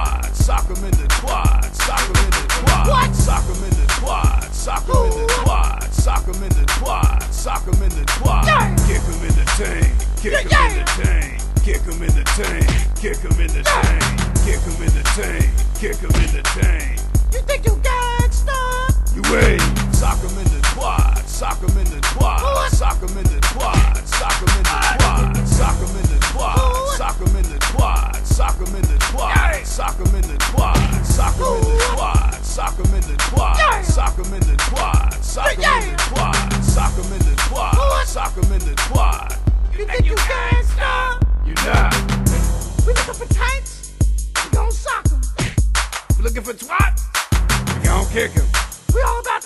quad, sock him in the quad, sock him in the quad, what? sock him in the quad, sock him in the quad, sock him in the quad, sock him in the quad, kick him in the tank, kick him in the tank, kick him in the tank, kick him in the tank, kick him in the tank, kick him in the tank. You think you gangsta? You ain't. Sock him in the sock him in the twat, sock him in the twat, sock him in the twat, sock him in the twat, sock him in the twat, sock him in the twat, sock him in the twat. You think you gangsta? You not. We looking for tanks? We gon' sock 'em. You looking for twat? We gon' kick him. We all about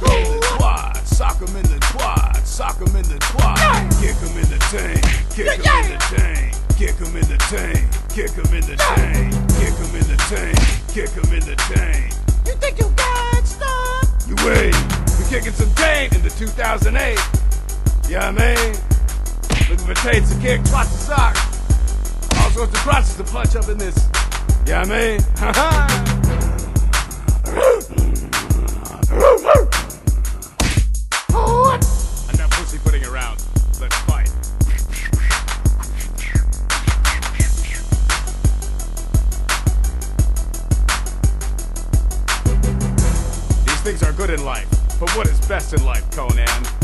sock him in the twat, sock him in the twat, sock him in the twat, kick him in the tank, kick him in the tank, kick him in the tank, kick him in the tank, kick him in the tank, kick him in the tank. You think you gangsta? You wait, we kicking some taint in the 2008. Yeah, I mean, looking for taints to kick, twats to sock. All sorts of crotches to punch up in this. Yeah, I mean, What? These things are good in life, but what is best in life, Conan?